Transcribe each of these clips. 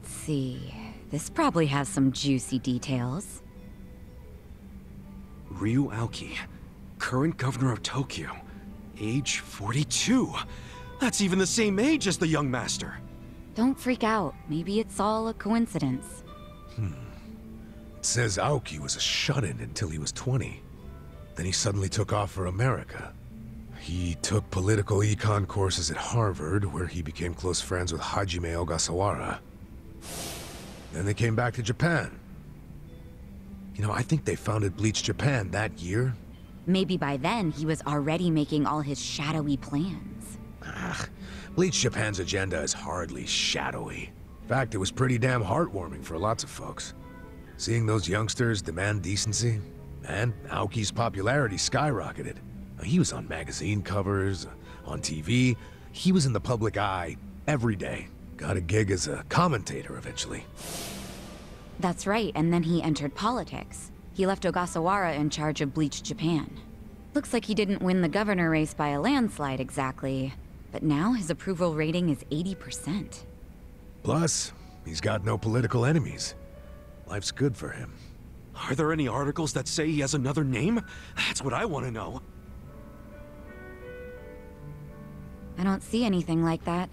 Let's see. This probably has some juicy details. Ryo Aoki, current governor of Tokyo, age 42. That's even the same age as the young master. Don't freak out. Maybe it's all a coincidence. Hmm. It says Aoki was a shut-in until he was 20. Then he suddenly took off for America. He took political econ courses at Harvard, where he became close friends with Hajime Ogasawara. Then they came back to Japan. You know, I think they founded Bleach Japan that year. Maybe by then he was already making all his shadowy plans. Ugh, Bleach Japan's agenda is hardly shadowy. In fact, it was pretty damn heartwarming for lots of folks. Seeing those youngsters demand decency, and Aoki's popularity skyrocketed. He was on magazine covers, on TV. He was in the public eye every day. Got a gig as a commentator eventually. That's right, and then he entered politics. He left Ogasawara in charge of Bleach Japan. Looks like he didn't win the governor race by a landslide exactly, but now his approval rating is 80%. Plus, he's got no political enemies. Life's good for him. Are there any articles that say he has another name? That's what I want to know. I don't see anything like that.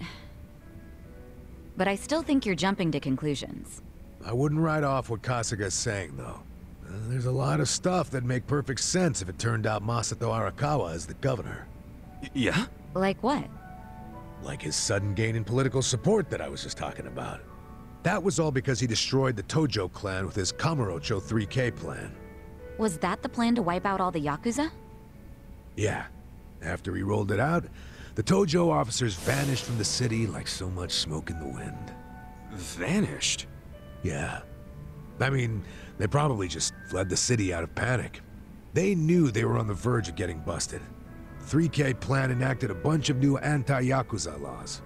But I still think you're jumping to conclusions. I wouldn't write off what Kasuga's saying, though. Uh, there's a lot of stuff that'd make perfect sense if it turned out Masato Arakawa is the governor. Y- yeah? Like what? Like his sudden gain in political support that I was just talking about. That was all because he destroyed the Tojo clan with his Kamurocho 3K plan. Was that the plan to wipe out all the Yakuza? Yeah. After he rolled it out, the Tojo officers vanished from the city like so much smoke in the wind. Vanished? Yeah. I mean, they probably just fled the city out of panic. They knew they were on the verge of getting busted. 3K plan enacted a bunch of new anti-Yakuza laws.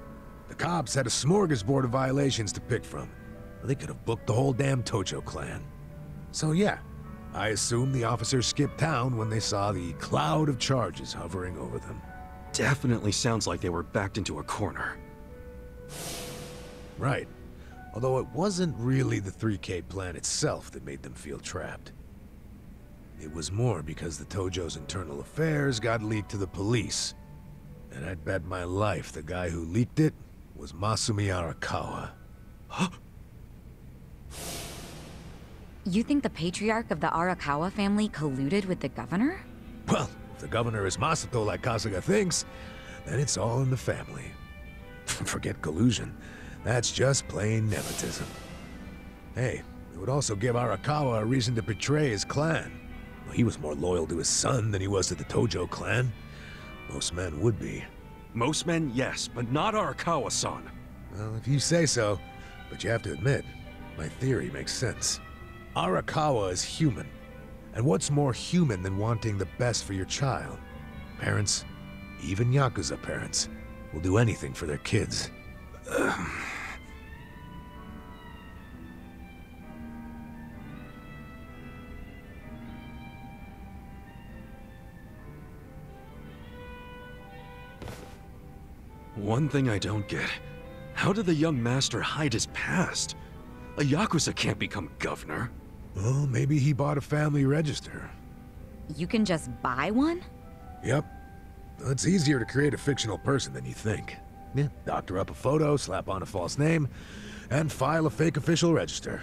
The cops had a smorgasbord of violations to pick from. They could have booked the whole damn Tojo clan. So yeah, I assume the officers skipped town when they saw the cloud of charges hovering over them. Definitely sounds like they were backed into a corner. Right. Although it wasn't really the 3K plan itself that made them feel trapped. It was more because the Tojo's internal affairs got leaked to the police. And I'd bet my life the guy who leaked it was Masumi Arakawa. Huh? You think the patriarch of the Arakawa family colluded with the governor? Well, if the governor is Masato like Kasuga thinks, then it's all in the family. Forget collusion. That's just plain nepotism. Hey, it would also give Arakawa a reason to betray his clan. Well, he was more loyal to his son than he was to the Tojo clan. Most men would be. Most men, yes, but not Arakawa-san. Well, if you say so, but you have to admit, my theory makes sense. Arakawa is human. And what's more human than wanting the best for your child? Parents, even Yakuza parents, will do anything for their kids. One thing I don't get. How did the young master hide his past? A Yakuza can't become governor. Well, maybe he bought a family register. You can just buy one? Yep. It's easier to create a fictional person than you think. Yeah, doctor up a photo, slap on a false name, and file a fake official register.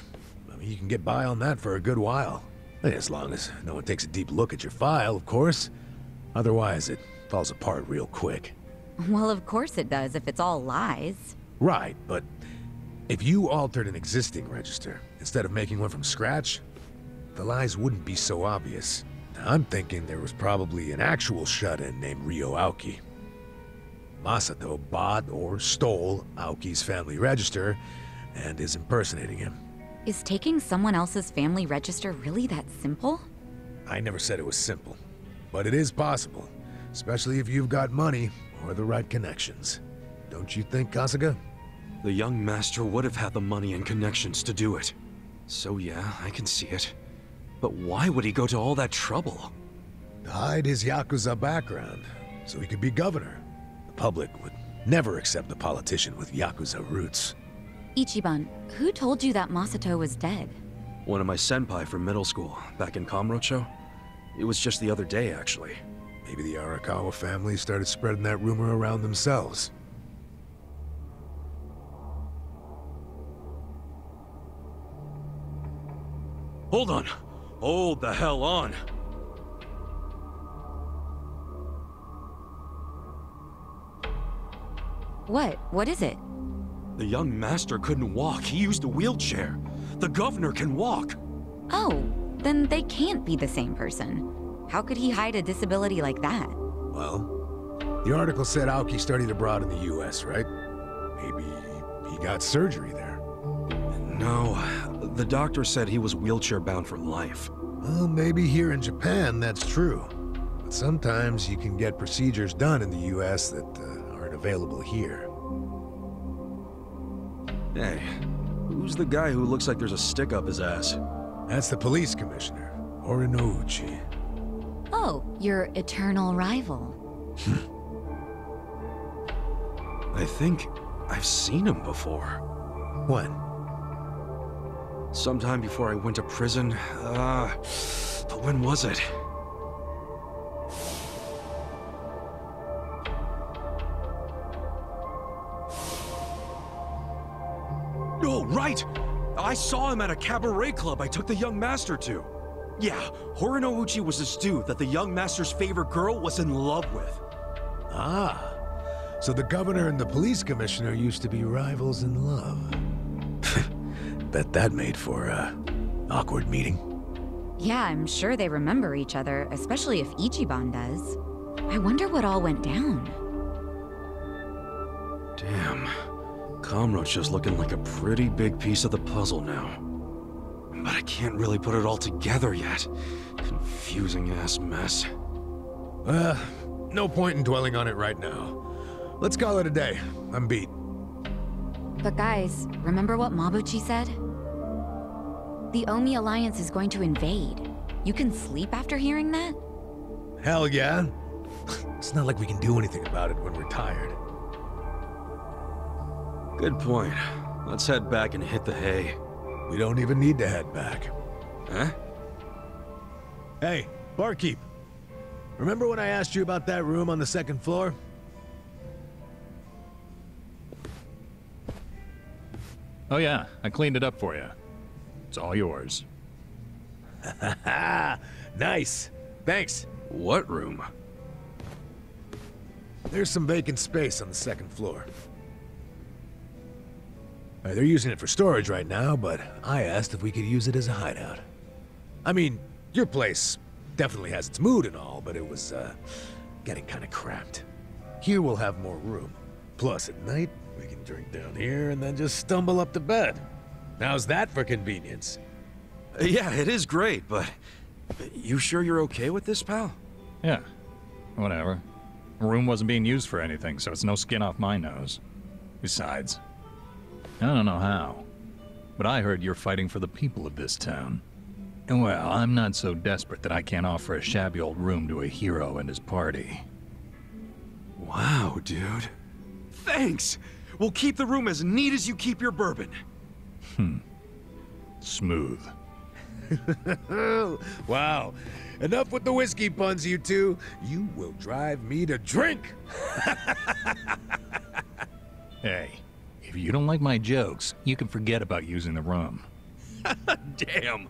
I mean, you can get by on that for a good while. As long as no one takes a deep look at your file, of course. Otherwise, it falls apart real quick. Well, of course it does if it's all lies. Right, but if you altered an existing register instead of making one from scratch, the lies wouldn't be so obvious. I'm thinking there was probably an actual shut-in named Ryo Aoki. Masato bought or stole Aoki's family register and is impersonating him. Is taking someone else's family register really that simple? I never said it was simple, but it is possible, especially if you've got money or the right connections. Don't you think, Kasuga? The young master would have had the money and connections to do it. So yeah, I can see it. But why would he go to all that trouble? To hide his Yakuza background, so he could be governor. The public would never accept a politician with Yakuza roots. Ichiban, who told you that Masato was dead? One of my senpai from middle school, back in Kamurocho. It was just the other day, actually. Maybe the Arakawa family started spreading that rumor around themselves. Hold on. Hold the hell on. What? What is it? The young master couldn't walk. He used a wheelchair. The governor can walk. Oh, then they can't be the same person. How could he hide a disability like that? Well, the article said Aoki studied abroad in the US, right? Maybe he got surgery there. No, the doctor said he was wheelchair bound for life. Well, maybe here in Japan that's true. But sometimes you can get procedures done in the US that uh, aren't available here. Hey, who's the guy who looks like there's a stick up his ass? That's the police commissioner, Horinouchi. Oh, your eternal rival. I think I've seen him before. When? Sometime before I went to prison. Uh, but when was it? Oh, right! I saw him at a cabaret club I took the young master to. Yeah, Horinouchi was this dude that the young master's favorite girl was in love with. Ah, so the governor and the police commissioner used to be rivals in love. Bet that made for a awkward meeting. Yeah, I'm sure they remember each other, especially if Ichiban does. I wonder what all went down. Damn. Kamurocho's looking like a pretty big piece of the puzzle now. But I can't really put it all together yet. Confusing ass mess. Uh, no point in dwelling on it right now. Let's call it a day. I'm beat. But guys, remember what Mabuchi said? The Omi Alliance is going to invade. You can sleep after hearing that? Hell yeah. It's not like we can do anything about it when we're tired. Good point. Let's head back and hit the hay. We don't even need to head back. Huh? Hey, barkeep. Remember when I asked you about that room on the second floor? Oh yeah, I cleaned it up for you. It's all yours. nice. Thanks. What room? There's some vacant space on the second floor. Uh, they're using it for storage right now, but I asked if we could use it as a hideout. I mean, your place definitely has its mood and all, but it was, uh, getting kinda cramped. Here we'll have more room. Plus, at night, we can drink down here and then just stumble up to bed. How's that for convenience? Yeah, it is great, but... You sure you're okay with this, pal? Yeah, whatever. The room wasn't being used for anything, so it's no skin off my nose. Besides, I don't know how, but I heard you're fighting for the people of this town. Well, I'm not so desperate that I can't offer a shabby old room to a hero and his party. Wow, dude. Thanks! We'll keep the room as neat as you keep your bourbon. Hmm. Smooth. wow. Enough with the whiskey puns, you two. You will drive me to drink. Hey, if you don't like my jokes, you can forget about using the rum. Damn!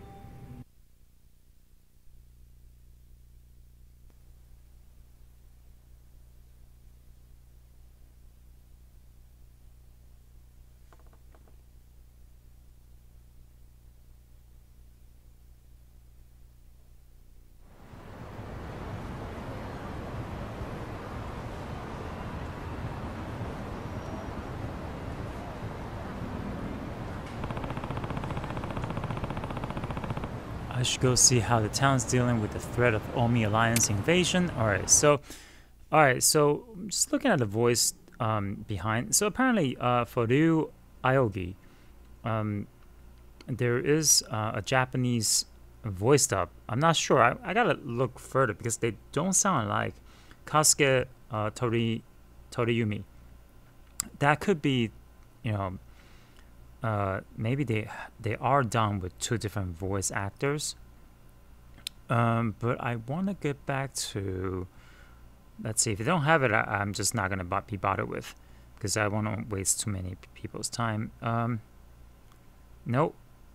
Should go see how the town's dealing with the threat of Omi Alliance invasion. All right, so, all right, so just looking at the voice um, behind. So apparently, uh, for Ryu Aogi, um, there is uh, a Japanese voice dub. I'm not sure. I, I gotta look further because they don't sound like Kasuke uh, Tori Toriyumi. That could be, you know, uh, maybe they they are done with two different voice actors. Um, but I want to get back to. Let's see if you don't have it. I, am just not gonna be bothered with, because I want to waste too many people's time. Um, nope.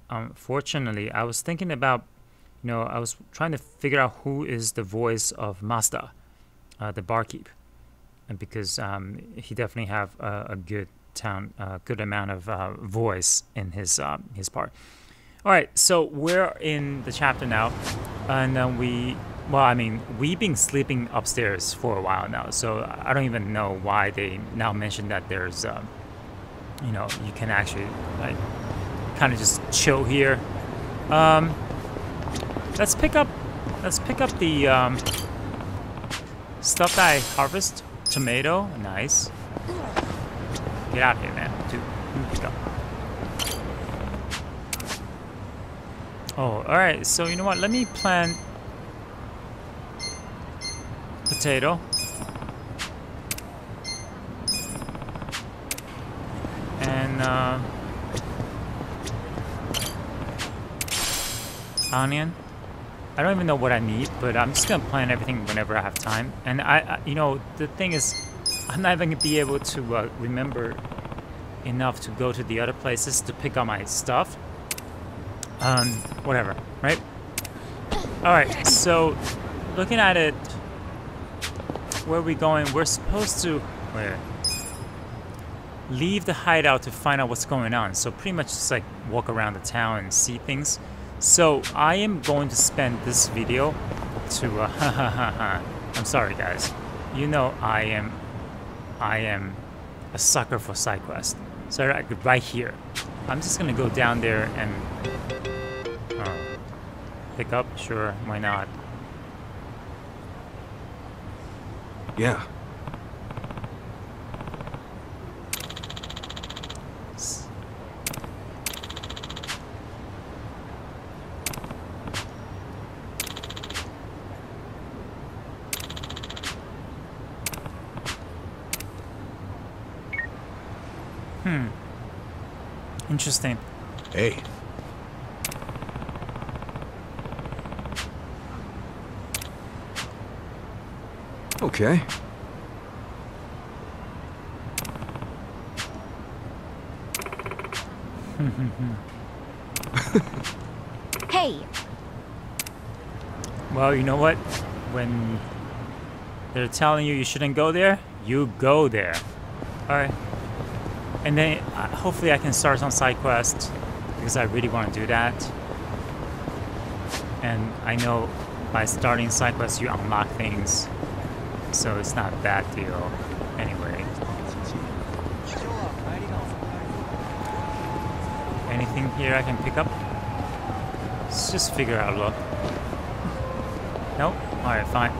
Unfortunately, I was thinking about, you know, I was trying to figure out who is the voice of Mazda, uh, the barkeep, and because um, he definitely have a, a good town, uh, good amount of uh, voice in his uh, his part. All right, so we're in the chapter now, and then we, well, I mean, we've been sleeping upstairs for a while now, so I don't even know why they now mention that there's, uh, you know, you can actually like kind of just chill here. Um, let's pick up, let's pick up the um, stuff that I harvest. Tomato, nice. Get out of here, man. Dude, pick up. Oh, alright, so you know what? Let me plant potato. And uh, onion. I don't even know what I need, but I'm just gonna plant everything whenever I have time. And I, I you know, the thing is, I'm not even gonna be able to uh, remember enough to go to the other places to pick up my stuff. Um, whatever, right? Alright, so looking at it, where are we going? We're supposed to? Leave the hideout to find out what's going on. So pretty much just like walk around the town and see things. So I am going to spend this video to, uh, I'm sorry guys. You know I am, I am a sucker for side quest. So right, right here. I'm just gonna go down there and pick up. Sure, why not? Yeah, Hmm. Interesting. Hey. Okay. hey! Well, you know what? When they're telling you you shouldn't go there, you go there. Alright. And then uh, hopefully I can start on side quest because I really want to do that. And I know by starting side quests you unlock things, so it's not a bad deal anyway. Anything here I can pick up? Let's just figure out look. Nope. Alright, fine.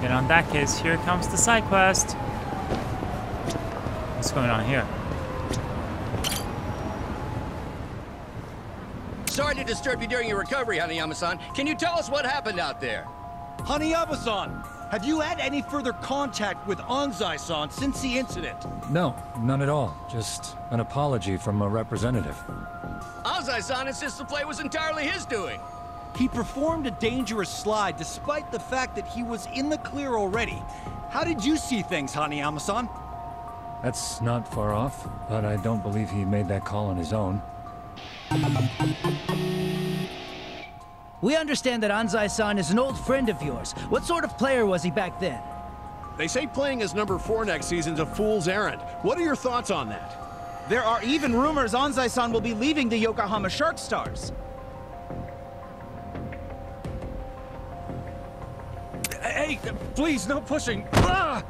Then on that case, here comes the side quest. What's going on here? Sorry to disturb you during your recovery, Hanayama-san. Can you tell us what happened out there? Hanayama-san, have you had any further contact with Anzai-san since the incident? No, none at all. Just an apology from a representative. Anzai-san insists the play was entirely his doing. He performed a dangerous slide despite the fact that he was in the clear already. How did you see things, Hanayama-san? That's not far off, but I don't believe he made that call on his own. We understand that Anzai-san is an old friend of yours. What sort of player was he back then? They say playing as number four next season's a fool's errand. What are your thoughts on that? There are even rumors Anzai-san will be leaving the Yokohama Shark Stars. Hey, please, no pushing. Ah!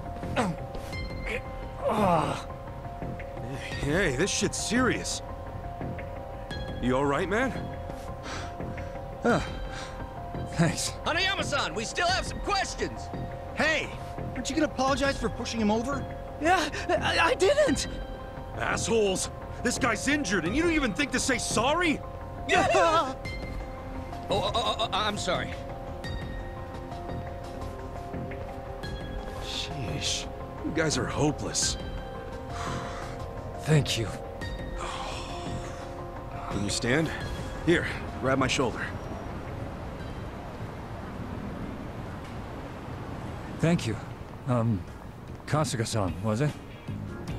Hey, this shit's serious. You alright, man? Thanks. Hanayama-san, we still have some questions. Hey, aren't you gonna apologize for pushing him over? Yeah, I, I didn't! Assholes! This guy's injured and you don't even think to say sorry? Oh, oh, oh, oh, I'm sorry. Sheesh. You guys are hopeless. Thank you. Can you stand? Here, grab my shoulder. Thank you. Um, Kasuga-san, was it?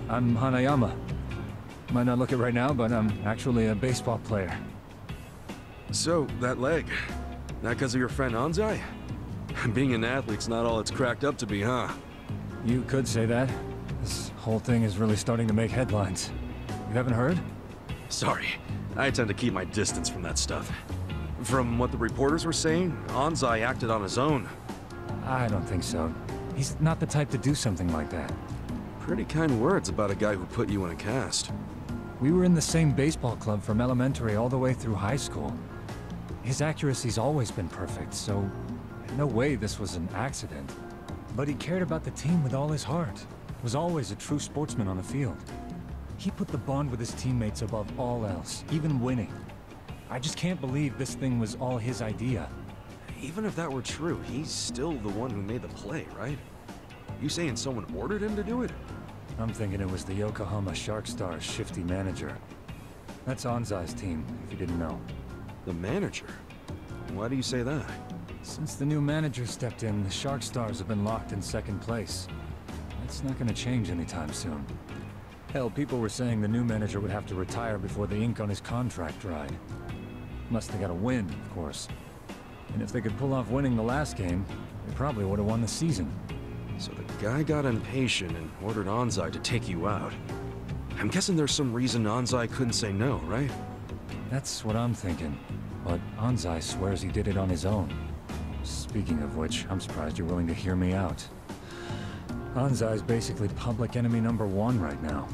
I'm Hanayama. Might not look it right now, but I'm actually a baseball player. So, that leg. That because of your friend Anzai? Being an athlete's not all it's cracked up to be, huh? You could say that. This whole thing is really starting to make headlines. You haven't heard? Sorry, I tend to keep my distance from that stuff. From what the reporters were saying, Anzai acted on his own. I don't think so. He's not the type to do something like that. Pretty kind words about a guy who put you in a cast. We were in the same baseball club from elementary all the way through high school. His accuracy's always been perfect, so no way this was an accident. But he cared about the team with all his heart. Was always a true sportsman on the field. He put the bond with his teammates above all else, even winning. I just can't believe this thing was all his idea. Even if that were true, he's still the one who made the play, right? You saying someone ordered him to do it? I'm thinking it was the Yokohama Shark Stars shifty manager. That's Anzai's team, if you didn't know. The manager? Why do you say that? Since the new manager stepped in, the Shark Stars have been locked in second place. That's not gonna change anytime soon. Hell, people were saying the new manager would have to retire before the ink on his contract dried. Unless they got a win, of course. And if they could pull off winning the last game, they probably would have won the season. So the guy got impatient and ordered Anzai to take you out. I'm guessing there's some reason Anzai couldn't say no, right? That's what I'm thinking. But Anzai swears he did it on his own. Speaking of which, I'm surprised you're willing to hear me out. Anzai's basically public enemy number one right now.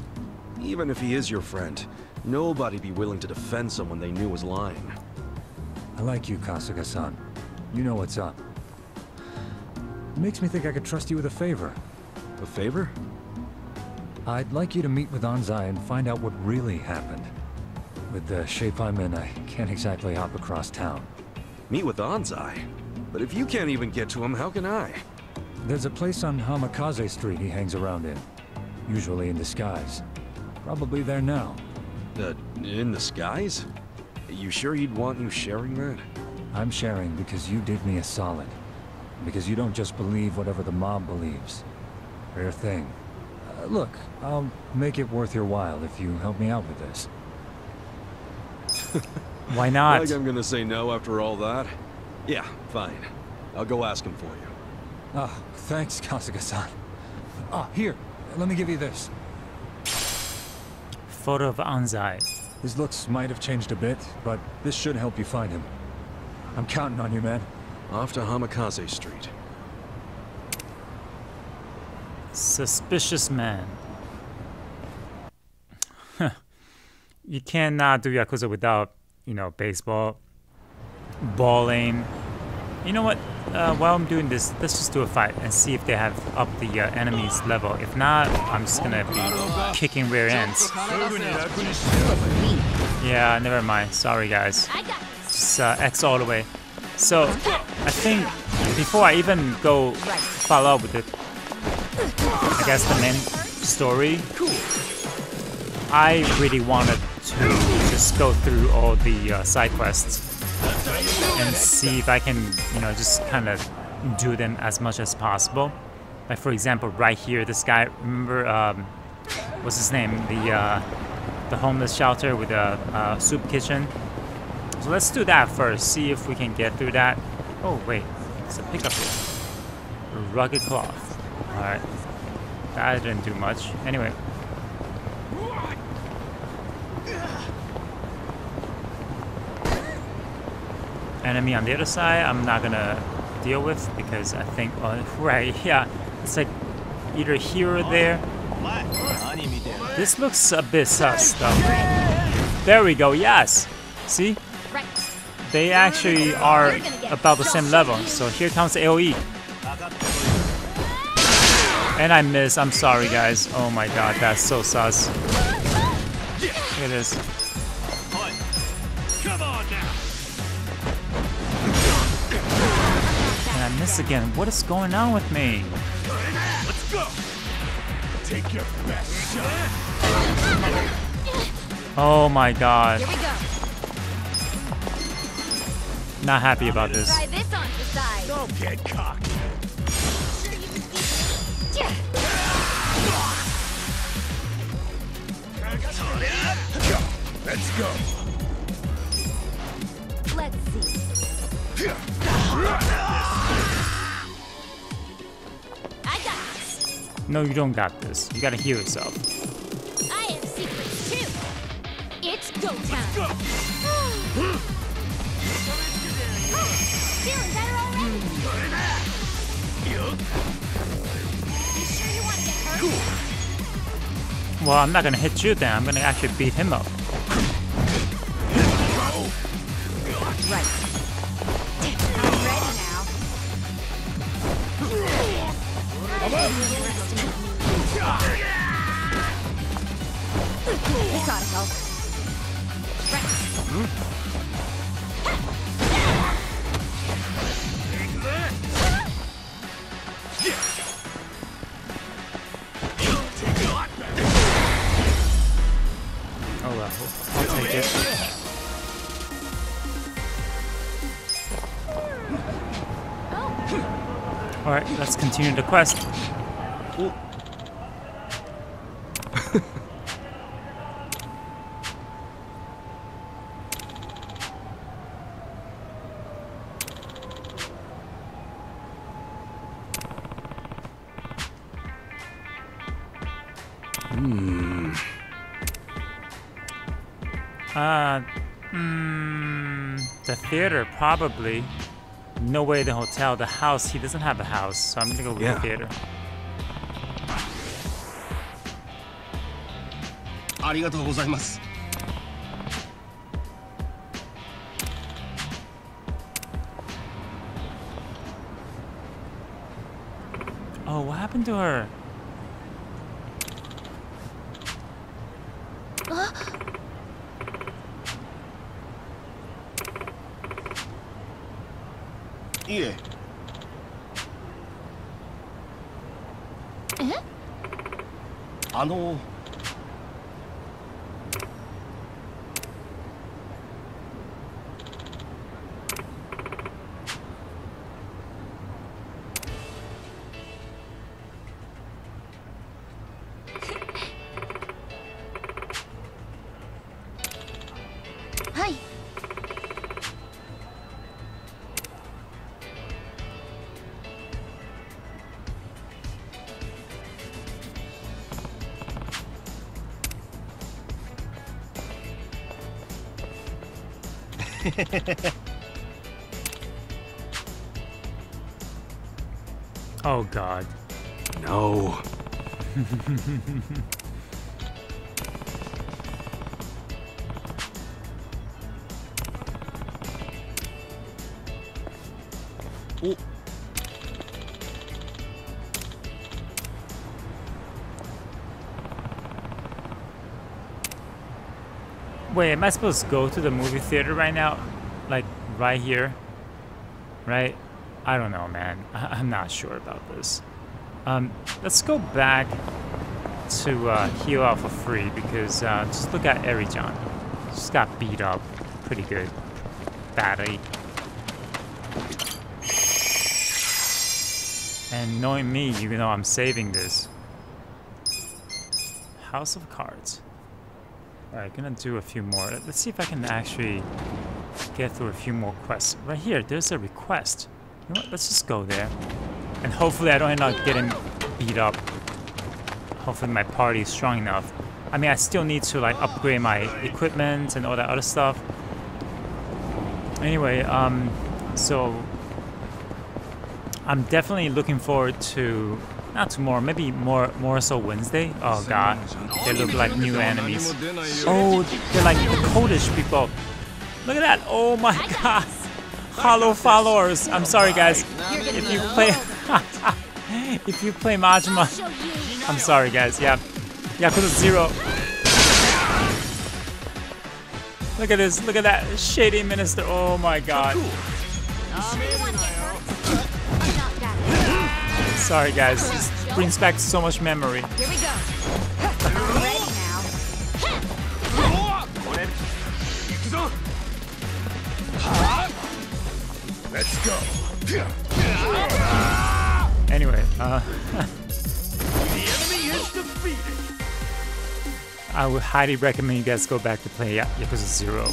Even if he is your friend, nobody'd be willing to defend someone they knew was lying. I like you, Kasuga-san. You know what's up. It makes me think I could trust you with a favor. A favor? I'd like you to meet with Anzai and find out what really happened. With the shape I'm in, I can't exactly hop across town. Meet with Anzai? But if you can't even get to him, how can I? There's a place on Hamakaze Street he hangs around in. Usually in disguise. Probably there now. Uh, in disguise? You sure he'd want you sharing that? I'm sharing because you did me a solid. Because you don't just believe whatever the mob believes. Rare thing. Uh, look, I'll make it worth your while if you help me out with this. Why not? Like I'm gonna say no after all that? Yeah, fine. I'll go ask him for you. Ah, oh, thanks, Kasuga-san. Ah, here, let me give you this. Photo of Anzai. His looks might have changed a bit, but this should help you find him. I'm counting on you, man. Off to Hamakaze Street. Suspicious man. you cannot do Yakuza without, you know, baseball, bowling. You know what? Uh, while I'm doing this, let's just do a fight and see if they have up the uh, enemy's level. If not, I'm just gonna be kicking rear ends. Yeah, never mind. Sorry, guys. Just uh, X all the way. So, I think before I even go follow up with it, I guess the main story, I really wanted to just go through all the uh, side quests and see if I can, you know, just kind of do them as much as possible. Like for example, right here, this guy, remember, um, what's his name? The uh, the homeless shelter with a uh, soup kitchen. So let's do that first, see if we can get through that. Oh wait, it's a pickup here. Rugged cloth. Alright. That didn't do much. Anyway. Enemy on the other side, I'm not gonna deal with because I think, oh, right, yeah. It's like either here or there. This looks a bit sus though. There we go, yes! See? They actually are about the same level. So here comes the AoE. And I miss. I'm sorry, guys. Oh my god, that's so sus. It is. And I miss again. What is going on with me? Let's go. Take your best shot. Oh my god. Not happy about this. Try this on the side. Don't get cocky. Let's go. Let's see. I got this. No, you don't got this. You gotta heal yourself. I have secrets too. It's go time. Well, I'm not gonna hit you then. I'm gonna actually beat him up. The quest. Uh, mm, the theater, probably No way the hotel. The house, he doesn't have a house, so I'm gonna go with Yeah. the theater. ありがとうございます。 Oh, what happened to her? いえ。え？あの。Oh god. No. I supposed to go to the movie theater right now? Like, right here? Right? I don't know, man. I- I'm not sure about this. Um, let's go back to uh, heal out for free because uh, just look at Eri-chan. Just got beat up pretty good. Badly. And knowing me, you know I'm saving this. House of Cards. Alright, gonna do a few more. Let's see if I can actually get through a few more quests. Right here, there's a request. You know what? Let's just go there. And hopefully I don't end up getting beat up. Hopefully my party is strong enough. I mean, I still need to like upgrade my equipment and all that other stuff. Anyway, um, so I'm definitely looking forward to not tomorrow, maybe more more so Wednesday. Oh god, they look like new enemies. Oh, they're like the Codish people. Look at that! Oh my god, hollow followers. I'm sorry guys. If you play, if you play Majima, I'm sorry guys. Yeah, Yakuza Zero. Look at this. Look at that shady minister. Oh my god. Sorry guys, this brings back so much memory. Here we go. I'm ready now. Let's go. Anyway, uh, The enemy is defeated. I would highly recommend you guys go back to play Ya- Yakuza Zero.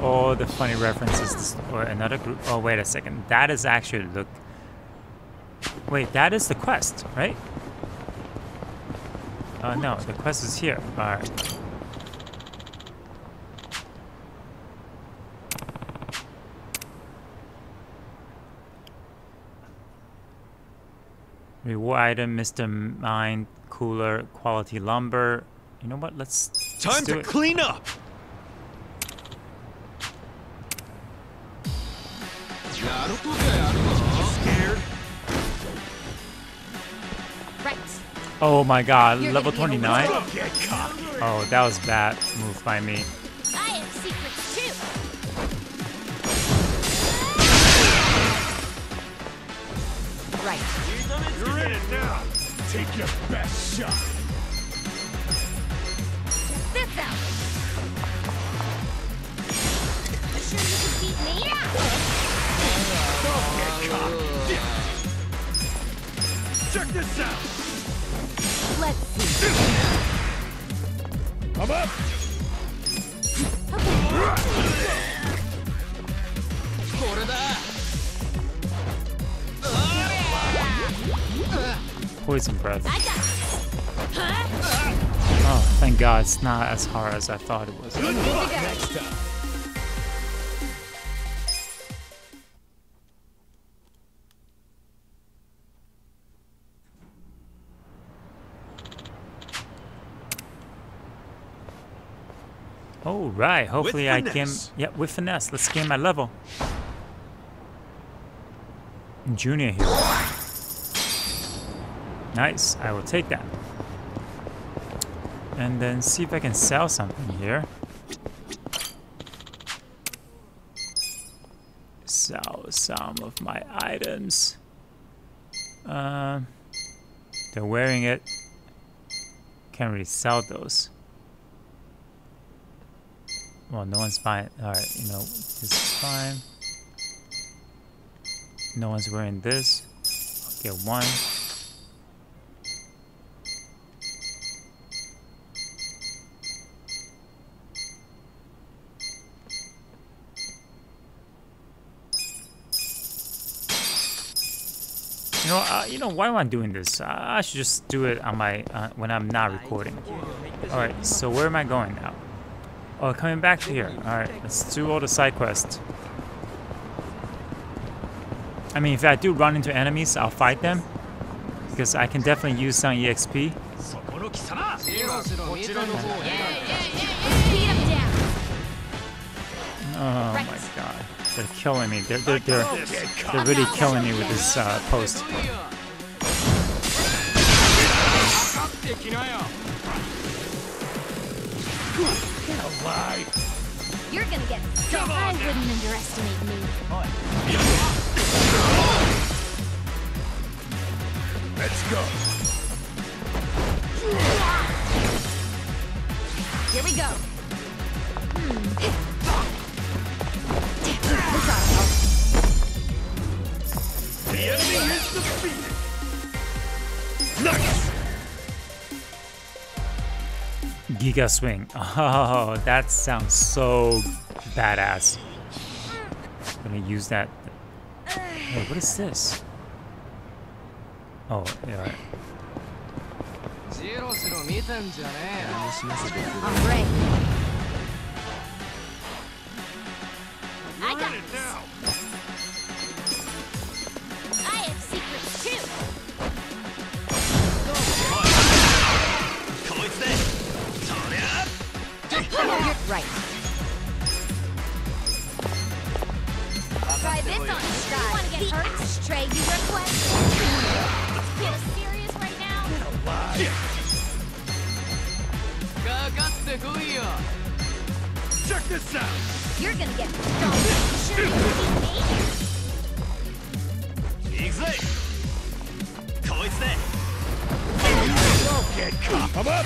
All the funny references, or another group. Oh, wait a second. That is actually look. Wait, that is the quest, right? Uh, no, the quest is here. Alright. Reward item, Mr. Mine, cooler, quality lumber. You know what? Let's let's Time do to it. clean up! Scared? Oh my god, You're level 29? Oh, that was bad move by me. I have secrets too. Right. You're in it now. Take your best shot. This out. You sure you can beat me? Don't get caught. Check this out. Let's see. I'm up. Poison breath. I got Oh, thank god it's not as hard as I thought it was. Right, hopefully I can. Yeah, with finesse. Let's gain my level. Junior here. Nice. I will take that. And then see if I can sell something here. Sell some of my items. Uh, they're wearing it. Can't really sell those. Well, no one's buying. Alright, you know, this is fine. No one's wearing this. I'll get one. You know, uh, you know why am I doing this? I should just do it on my uh, when I'm not recording. All right, so where am I going now? Oh, coming back to here. All right, let's do all the side quests. I mean, if I do run into enemies, I'll fight them because I can definitely use some exp. Oh my god, they're killing me. They're they're they're, they're really killing me with this uh, post. You're gonna get Come I wouldn't underestimate me. Let's go. Here we go. The enemy is defeated. Giga swing. Oh, that sounds so badass. Gonna use that. Hey, what is this? Oh, yeah. right. I'm ready. Right. Try this on Sky. Want to get hurt? Ashtray you request? Let's get serious right now. Check this out. You're gonna get stronger. You sure you can beat me? 行くぜこいつで Don't get caught. I'm up.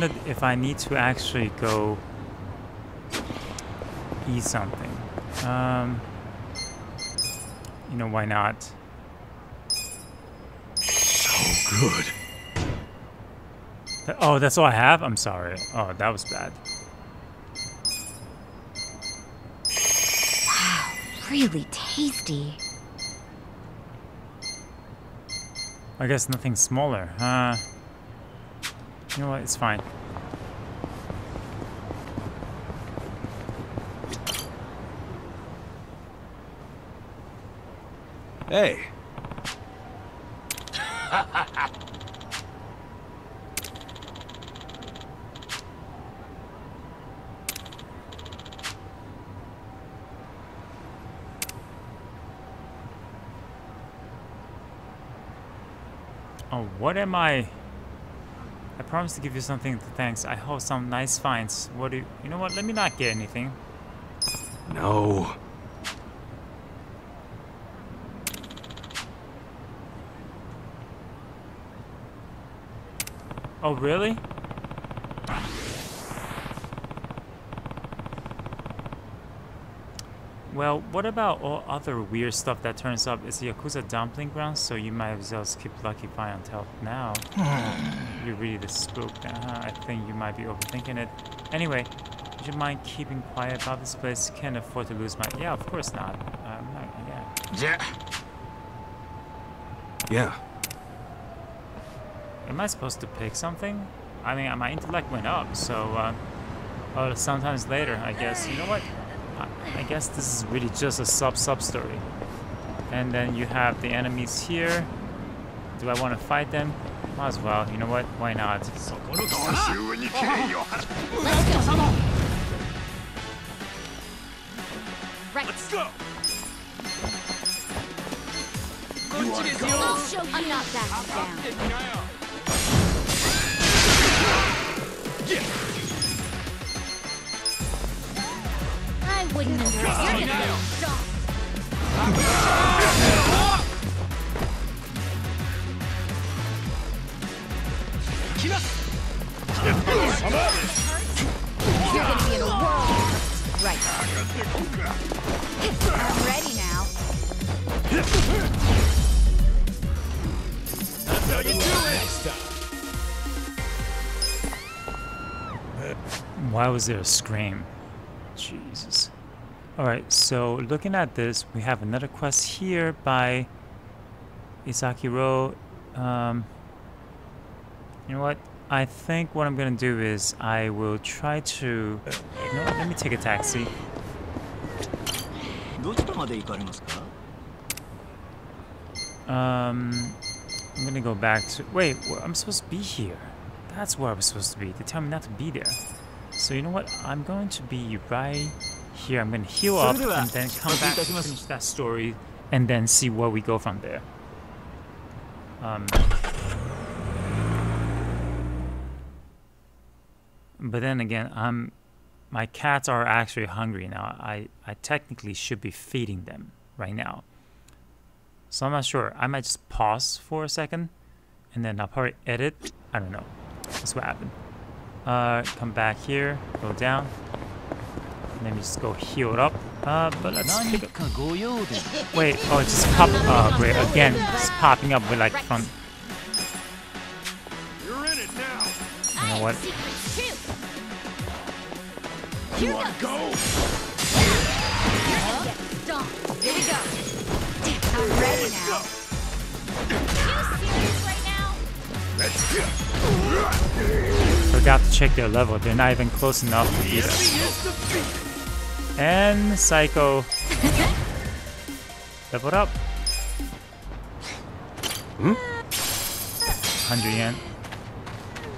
wondered if I need to actually go eat something. Um, you know, why not? So Good. Th- Oh, that's all I have? I'm sorry. Oh, that was bad. Wow, Really tasty. I guess nothing smaller. Uh, you know what? It's fine. Hey. Oh, what am I? I promised to give you something to thanks. I hope some nice finds. What do you? You know what? Let me not get anything. No. Oh, really? Well, what about all other weird stuff that turns up? It's the Yakuza dumpling ground, so you might as well skip Lucky Find until now. You're really the spook. Uh, I think you might be overthinking it. Anyway, would you mind keeping quiet about this place? Can't afford to lose my... Yeah, of course not. I'm not yeah. Yeah. Am I supposed to pick something? I mean, my intellect went up, so, uh, well, sometimes later, I guess. You know what? I, I guess this is really just a sub-sub story. And then you have the enemies here. Do I want to fight them? Might as well. You know what? Why not? Let's go. Right. Let's go. I'll show you. I'm not backing down. Why was there a scream? Alright, so looking at this, we have another quest here by Isakiro. Um, you know what? I think what I'm going to do is I will try to... You know what? Let me take a taxi. Um, I'm going to go back to... Wait, I'm supposed to be here. That's where I was supposed to be. They tell me not to be there. So you know what? I'm going to be right here. I'm gonna heal up and then come back to finish that story and then see where we go from there. Um. But then again, I'm. My cats are actually hungry now. I, I technically should be feeding them right now. So I'm not sure. I might just pause for a second and then I'll probably edit. I don't know. That's what happened. Uh, come back here, go down. Let me just go heal up. Uh, but let's pick up. Wait, oh, it's just pop upgrade uh, again. It's popping up with like from. You're in it now. You know what? You wanna go? Here we go. I'm ready now. right now? Let's go. Forgot to check their level. They're not even close enough to beat us. And Saeko. Leveled up. Hmm? 100 yen.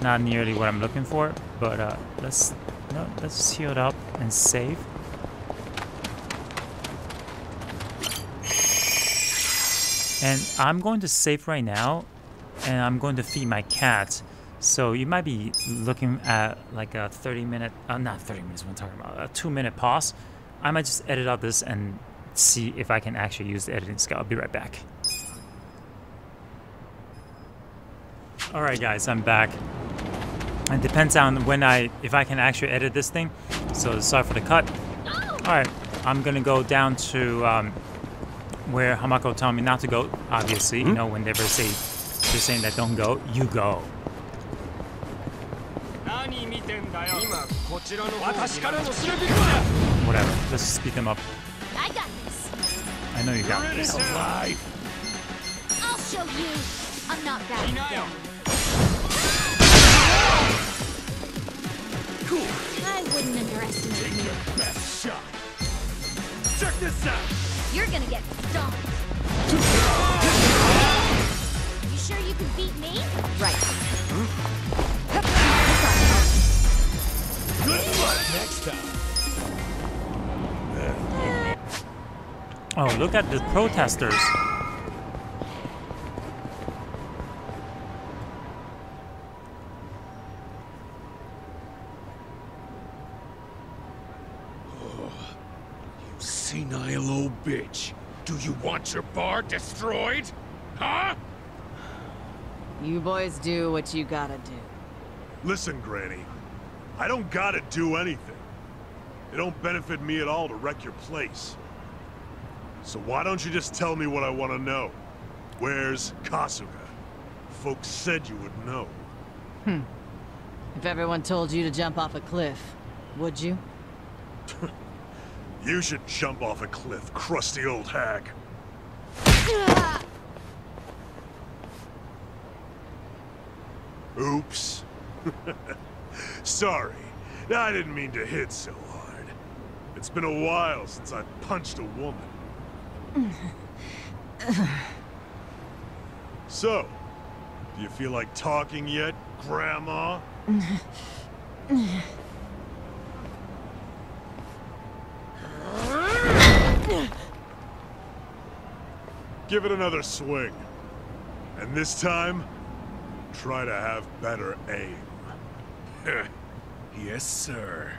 Not nearly what I'm looking for, but uh, let's no, let's heal it up and save. And I'm going to save right now, and I'm going to feed my cat. So you might be looking at like a 30 minute, uh, not 30 minutes, what I'm talking about, a two minute pause. I might just edit out this and see if I can actually use the editing skill. I'll be right back. All right, guys, I'm back. It depends on when I, if I can actually edit this thing. So sorry for the cut. All right, I'm gonna go down to um, where Hamako told me not to go. Obviously, you know, whenever say they're saying that don't go, you go. 何見てんだよ今こちらの私からのするべきだ Whatever. Let's speed them up. I got this. I know you got this. alive I'll show you. I'm not backing down. I wouldn't underestimate you. Take best shot check this out You're gonna get stomped. You sure you can beat me? Right. good luck next time Oh, look at the protesters. Oh, you senile old bitch. Do you want your bar destroyed? Huh? You boys do what you gotta do. Listen, Granny. I don't gotta do anything. It don't benefit me at all to wreck your place. So why don't you just tell me what I want to know? Where's Kasuga? Folks said you would know. Hmm. If everyone told you to jump off a cliff, would you? You should jump off a cliff, crusty old hag. Oops. Sorry. I didn't mean to hit so hard. It's been a while since I punched a woman. So, do you feel like talking yet, Grandma? Give it another swing. And this time, try to have better aim. yes, sir.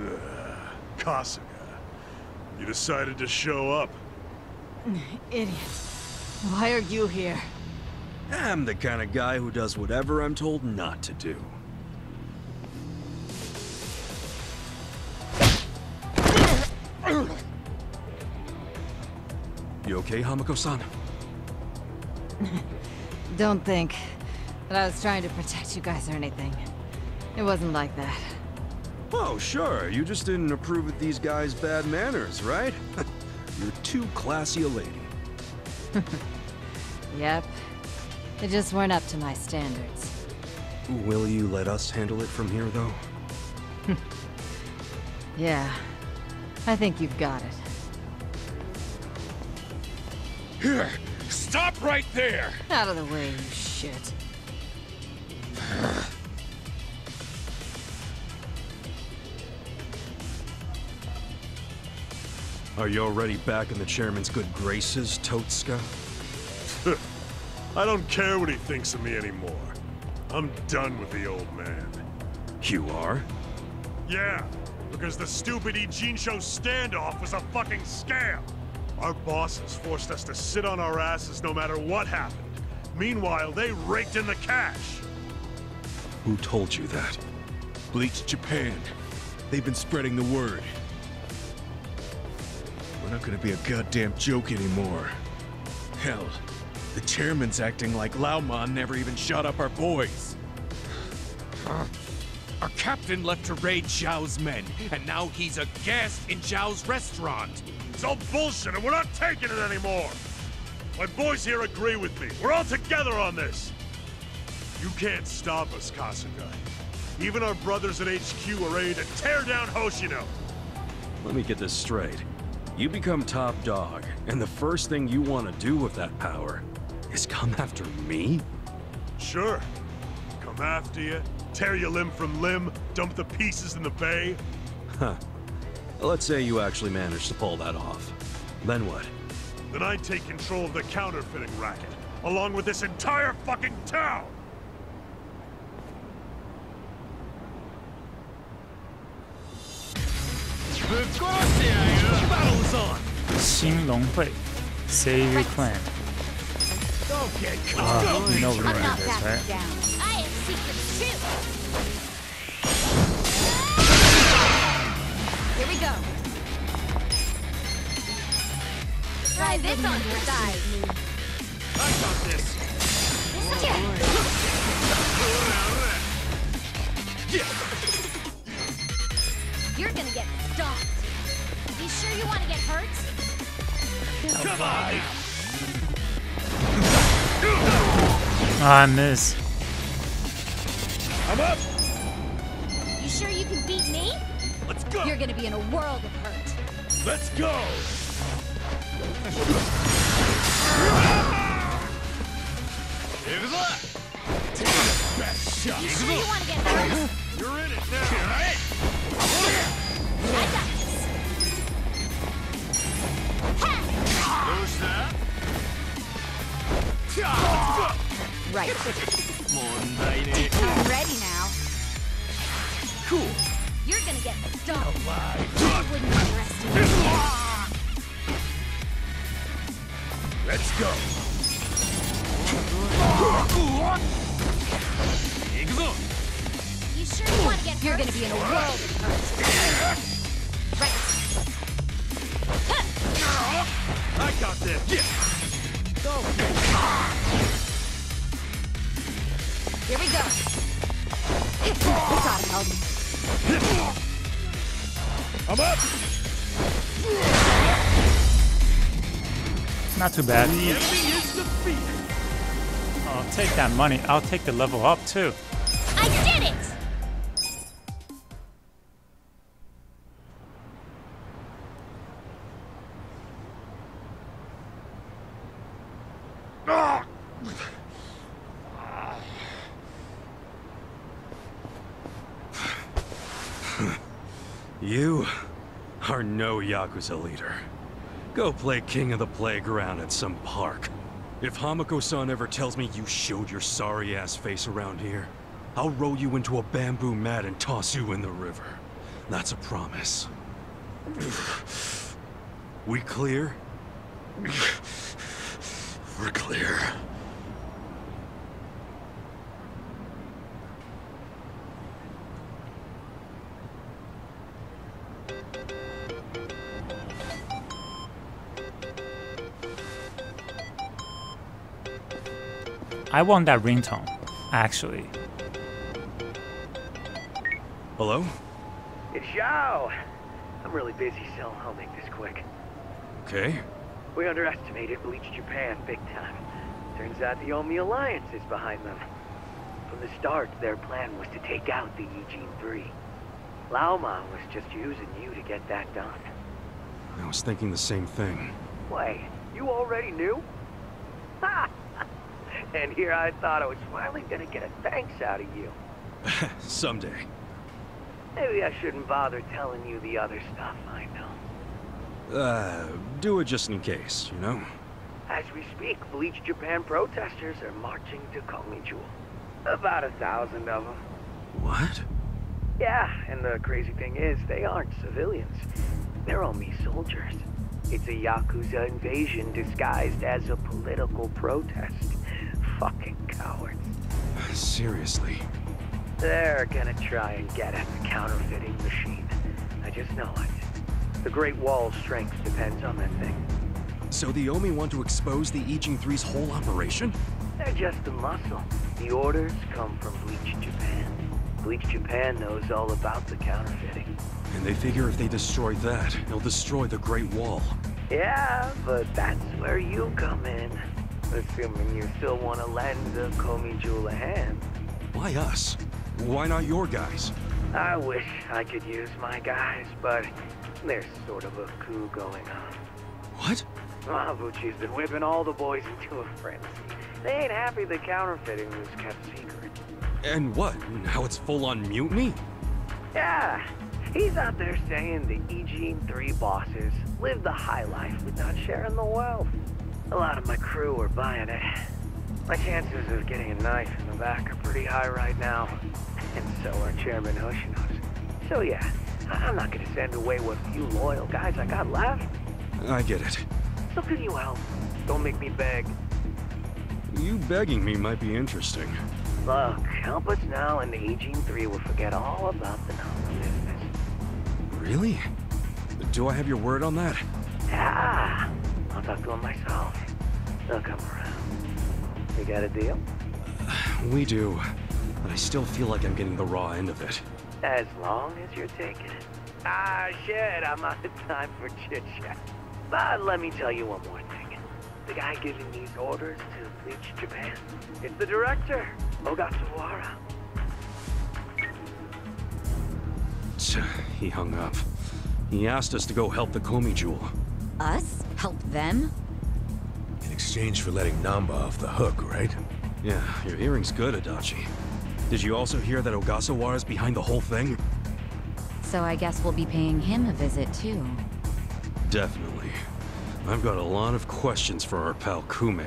Ugh, Kasuga, you decided to show up. Idiot. Why are you here? I'm the kind of guy who does whatever I'm told not to do. You okay, Hamako-san? Don't think that I was trying to protect you guys or anything. It wasn't like that. Oh, sure. You just didn't approve of these guys' bad manners, right? You're too classy a lady. Yep. They just weren't up to my standards. Will you let us handle it from here, though? Yeah. I think you've got it. Here! Stop right there! Out of the way, you shit. Are you already back in the chairman's good graces, Totska? I don't care what he thinks of me anymore. I'm done with the old man. You are? Yeah, because the stupid Ijincho standoff was a fucking scam. Our bosses forced us to sit on our asses no matter what happened. Meanwhile, they raked in the cash. Who told you that? Bleach Japan. They've been spreading the word. We're not gonna be a goddamn joke anymore. Hell, the chairman's acting like Laomon never even shot up our boys. Our captain left to raid Zhao's men, and now he's a guest in Zhao's restaurant. It's all bullshit and we're not taking it anymore. My boys here agree with me. We're all together on this. You can't stop us, Kasuga. Even our brothers at HQ are ready to tear down Hoshino. Let me get this straight. You become top dog, and the first thing you want to do with that power is come after me? Sure. Come after you, tear you limb from limb, dump the pieces in the bay. Huh. Let's say you actually manage to pull that off. Then what? Then I take control of the counterfeiting racket, along with this entire fucking town! ぶ Xin Long Save your clan. Uh, you know we're gonna this, right? Here we go. Try this on your side. I got this. You're gonna get stomped. You sure you want to get hurt? Come! Ah, I miss. I'm up! You sure you can beat me? Let's go! You're gonna be in a world of hurt. Let's go! Take the best shot! You sure you want to get hurt? You're in it now! I got Right. I'm ready now. Cool. You're gonna get stoned. I wouldn't underestimate Let's go. You sure want to get hurt? You're gonna be in a world of hurt. Right. I got this! Yeah! Go. Here we go. You gotta help me. I'm up! Not too bad. The enemy is defeated! I'll take that money. I'll take the level up too. Hmm. You are no Yakuza leader. Go play king of the playground at some park. If Hamako-san ever tells me you showed your sorry-ass face around here, I'll roll you into a bamboo mat and toss you in the river. That's a promise. We clear? We're clear. I want that ringtone, actually. Hello? It's Zhao. I'm really busy, so I'll make this quick. Okay. We underestimated Bleach Japan big time. Turns out the Omi Alliance is behind them. From the start, their plan was to take out the Ijin 3. Laoma was just using you to get that done. I was thinking the same thing. Wait, you already knew? Ha! And here I thought I was finally gonna get a thanks out of you. Someday. Maybe I shouldn't bother telling you the other stuff I know. Uh, do it just in case, you know? As we speak, Bleach Japan protesters are marching to Geomijul. About a thousand of them. What? Yeah, and the crazy thing is, they aren't civilians. They're only soldiers. It's a Yakuza invasion disguised as a political protest. Fucking cowards. Seriously. They're gonna try and get at the counterfeiting machine. I just know it. The Great Wall's strength depends on that thing. So the Omi want to expose the Ijin 3's whole operation? They're just the muscle. The orders come from Bleach Japan. Bleach Japan knows all about the counterfeiting. And they figure if they destroy that, they'll destroy the Great Wall. Yeah, but that's where you come in. Assuming you still want to lend the Geomijul a hand. Why us? Why not your guys? I wish I could use my guys, but there's sort of a coup going on. What? Mabuchi's been whipping all the boys into a frenzy. They ain't happy the counterfeiting was kept secret. And what? Now it's full on mutiny? Yeah, he's out there saying the Ijin 3 bosses live the high life without sharing the wealth. A lot of my crew are buying it. My chances of getting a knife in the back are pretty high right now. And so are Chairman Hoshino's. So yeah, I'm not gonna send away what few loyal guys I got left. I get it. So could you help? Don't make me beg. You begging me might be interesting. Look, help us now and the Ijin 3 will forget all about the Nanba business. Really? Do I have your word on that? Yeah, I'll talk to him myself. They'll come around. You got a deal? We do. But I still feel like I'm getting the raw end of it. As long as you're taking it. Ah, shit, I'm out of time for chit-chat. But let me tell you one more thing. The guy giving these orders to Bleach Japan, it's the director, Ogasawara. Tch, He hung up. He asked us to go help the Geomijul. Us? Help them? In exchange for letting Nanba off the hook, right? Yeah, your hearing's good, Adachi. Did you also hear that Ogasawara is behind the whole thing? So I guess we'll be paying him a visit too. Definitely. I've got a lot of questions for our pal Kume.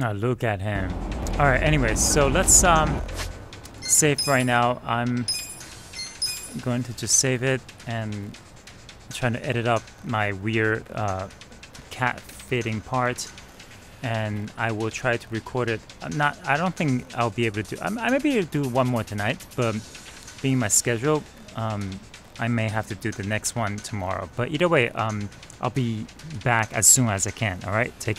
Oh, look at him. All right. Anyways, so let's um save right now. I'm going to just save it and trying to edit up my weird uh, cat fitting part, and I will try to record it. I'm not. I don't think I'll be able to do. I, I may be able to do one more tonight, but being my schedule, um, I may have to do the next one tomorrow. But either way, um, I'll be back as soon as I can. All right. Take.